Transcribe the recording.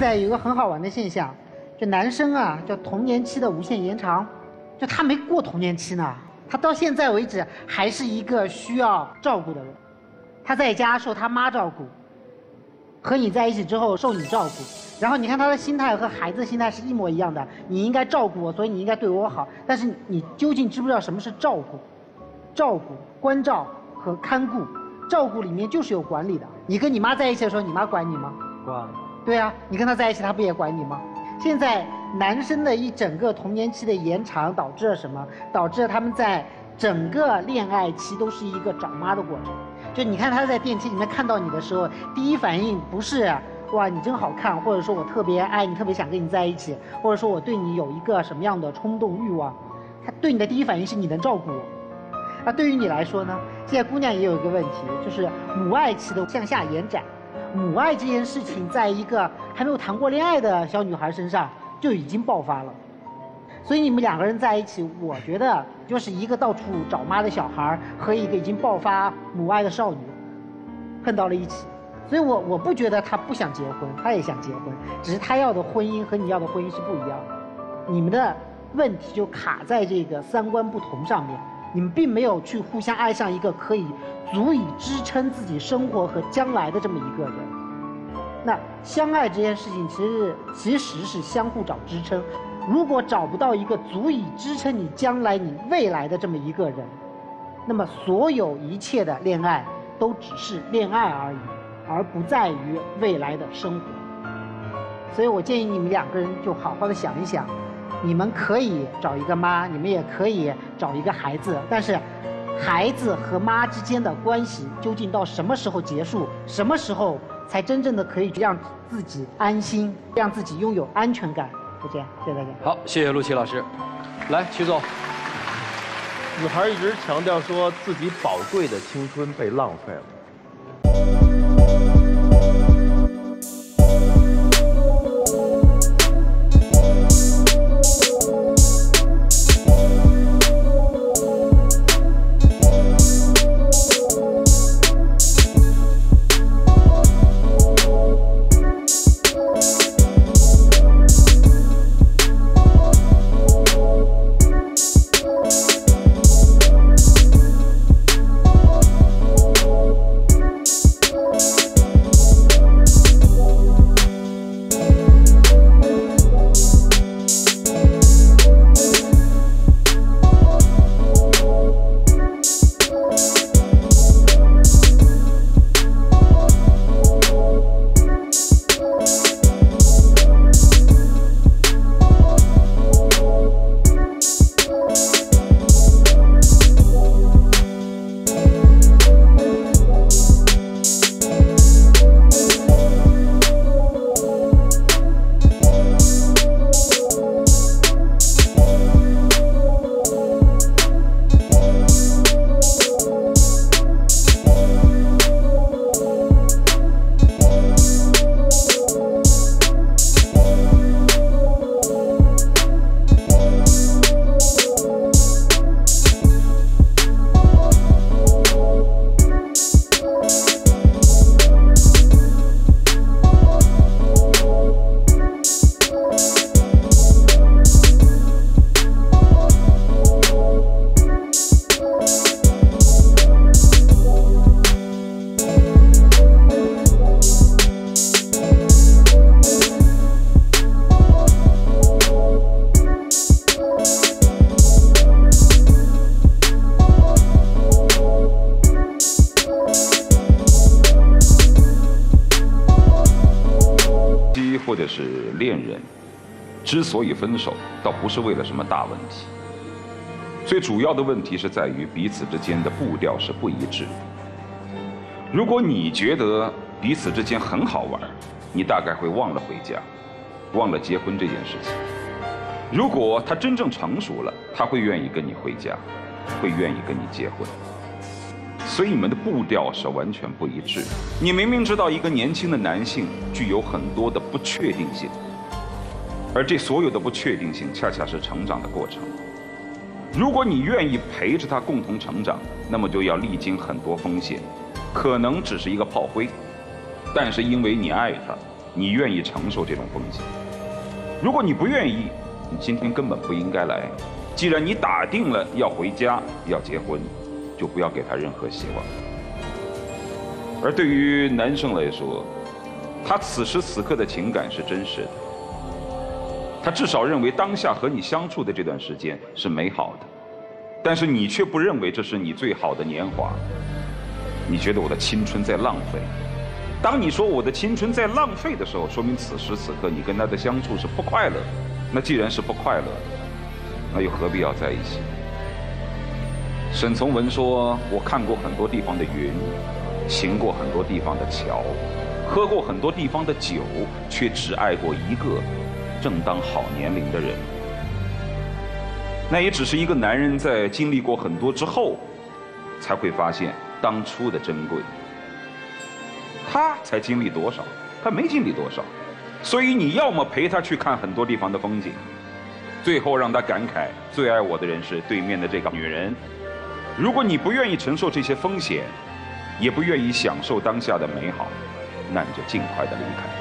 在有个很好玩的现象，就男生啊，叫童年期的无限延长，就他没过童年期呢，他到现在为止还是一个需要照顾的人，他在家受他妈照顾，和你在一起之后受你照顾，然后你看他的心态和孩子心态是一模一样的，你应该照顾我，所以你应该对我好，但是你究竟知不知道什么是照顾？照顾、关照和看顾，照顾里面就是有管理的。你跟你妈在一起的时候，你妈管你吗？管。对啊，你跟他在一起，他不也管你吗？现在男生的一整个童年期的延长，导致了什么？导致了他们在整个恋爱期都是一个找妈的过程。就你看他在电梯里面看到你的时候，第一反应不是哇你真好看，或者说我特别爱你，特别想跟你在一起，或者说我对你有一个什么样的冲动欲望，他对你的第一反应是你能照顾我。那对于你来说呢？现在姑娘也有一个问题，就是母爱期的向下延展。母爱这件事情，在一个还没有谈过恋爱的小女孩身上就已经爆发了。所以你们两个人在一起，我觉得就是一个到处找妈的小孩和一个已经爆发母爱的少女碰到了一起。所以我我不觉得他不想结婚，他也想结婚，只是他要的婚姻和你要的婚姻是不一样的。你们的问题就卡在这个三观不同上面。你们并没有去互相爱上一个可以足以支撑自己生活和将来的这么一个人。那相爱这件事情，其实其实是相互找支撑。如果找不到一个足以支撑你将来、你未来的这么一个人，那么所有一切的恋爱都只是恋爱而已，而不在于未来的生活。所以我建议你们两个人就好好的想一想。你们可以找一个妈，你们也可以找一个孩子，但是，孩子和妈之间的关系究竟到什么时候结束？什么时候才真正的可以让自己安心，让自己拥有安全感？就这样，谢谢大家。好，谢谢陆琪老师。来，曲总。女孩一直强调说自己宝贵的青春被浪费了。是恋人之所以分手，倒不是为了什么大问题。最主要的问题是在于彼此之间的步调是不一致。如果你觉得彼此之间很好玩，你大概会忘了回家，忘了结婚这件事情。如果他真正成熟了，他会愿意跟你回家，会愿意跟你结婚。所以你们的步调是完全不一致。你明明知道一个年轻的男性具有很多的不确定性。而这所有的不确定性，恰恰是成长的过程。如果你愿意陪着他共同成长，那么就要历经很多风险，可能只是一个炮灰，但是因为你爱他，你愿意承受这种风险。如果你不愿意，你今天根本不应该来。既然你打定了要回家要结婚，就不要给他任何希望。而对于男生来说，他此时此刻的情感是真实的，他至少认为当下和你相处的这段时间是美好的，但是你却不认为这是你最好的年华。你觉得我的青春在浪费。当你说我的青春在浪费的时候，说明此时此刻你跟他的相处是不快乐。那既然是不快乐，那又何必要在一起？沈从文说：“我看过很多地方的云，行过很多地方的桥，喝过很多地方的酒，却只爱过一个正当好年龄的人。那也只是一个男人在经历过很多之后，才会发现当初的珍贵。他才经历多少？他没经历多少。所以你要么陪他去看很多地方的风景，最后让他感慨最爱我的人是对面的这个女人。如果你不愿意承受这些风险，也不愿意享受当下的美好，那你就尽快的离开。